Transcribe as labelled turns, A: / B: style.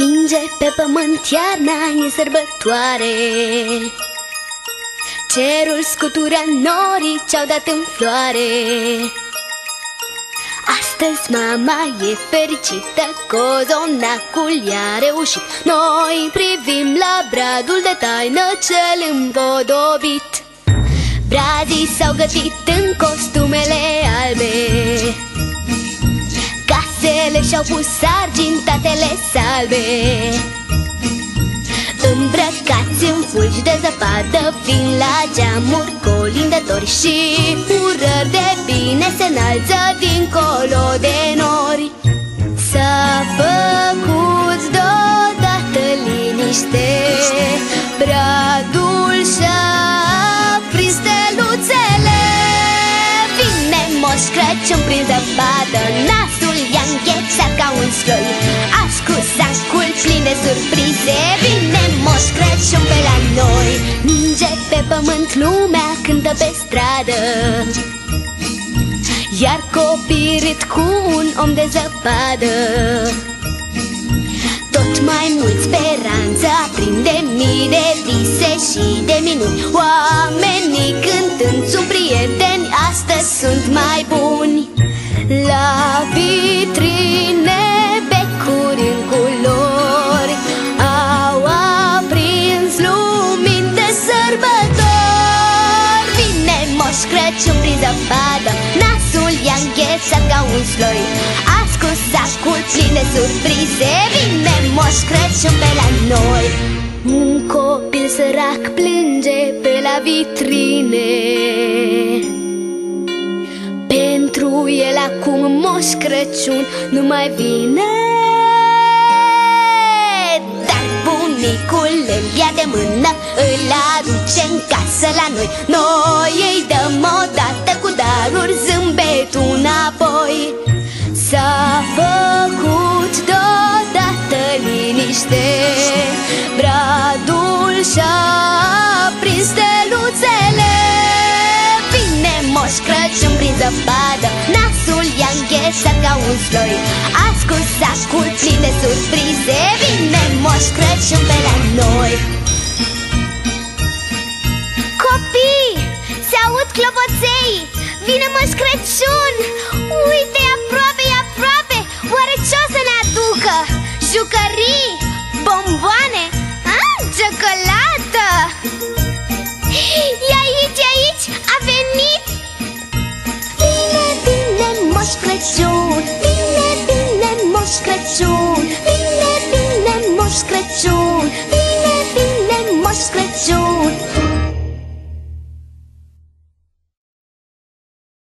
A: Ninge pe pământ, iarna e sărbătoare. Cerul scutură norii ce-au dat în floare. Astăzi mama e fericită, cozonacul i-a reușit. Noi privim la bradul de taină cel împodobit. Brazii s-au gătit în costumele și-au pus argintatele salbe Îmbrăcați în fulgi de zăpadă Vin la geamuri colindători Și urări de bine se înalță Dincolo de nori. S-a făcut deodată liniște Bradul Moș Crăciun prin zăpadă. Nasul i-a înghețat ca un sloi. Ascus sacul plin de surprize. Vine Moș Crăciun pe la noi. Ninge pe pământ, lumea cântă pe stradă. Iar copii râd cu un om de zăpadă. Tot mai mult speranță aprinde mii de vise și de Crăciun prin zăpadă Nasul i-a înghețat ca un sloi. Ascus sacul plin de surprize Vine Moș Crăciun pe la noi. Un copil sărac plânge pe la vitrine. Pentru el acum Moș Crăciun nu mai vine bunicul îl ia de mână Îl aduce în casă la noi. Noi îi dăm odată cu daruri Zâmbetul înapoi. S-a făcut deodată liniște Bradul și-a prins steluțele Vine Moș Crăciun prin zăpadă Nasul i-a înghețat ca un sloi Ascult sacul plin de surprize Vine Moș Crăciun pe la noi Copii, se aud clopoței Vine Moș Crăciun Uite, e aproape, e aproape Oare ce o să ne aducă? Jucării? Bomboane? Ah, ciocolată! 좀